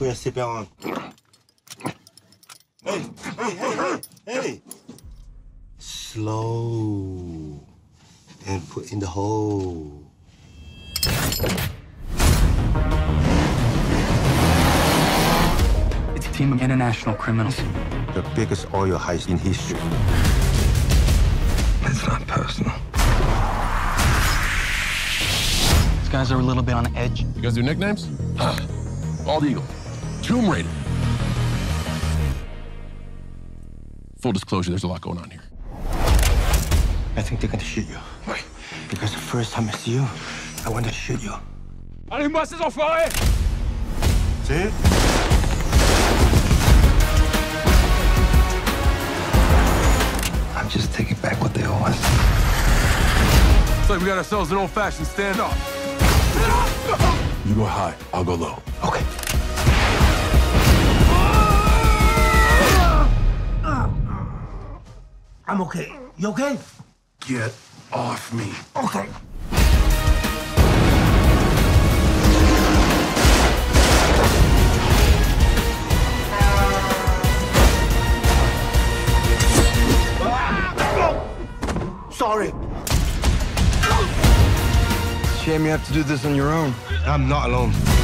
Put your seatbelt on. Hey, hey, hey, hey, hey. Slow. And put in the hole. It's a team of international criminals. The biggest oil heist in history. It's not personal. These guys are a little bit on edge. You guys do nicknames? Bald Eagle. Tomb Raider. Full disclosure, there's a lot going on here. I think they're gonna shoot you. Why? Because the first time I see you, I want to shoot you. Allez-moi ces enfoirés See it? I'm just taking back what they owe us. Looks like we got ourselves an old-fashioned standoff. You go high, I'll go low. Okay. I'm okay. You okay? Get off me. Okay. Sorry. Shame you have to do this on your own. I'm not alone.